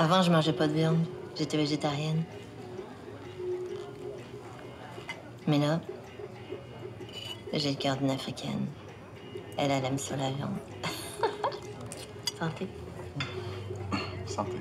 Avant, je mangeais pas de viande. J'étais végétarienne. Mais là, j'ai le cœur d'une africaine. Elle, elle aime ça la viande. Santé. Santé.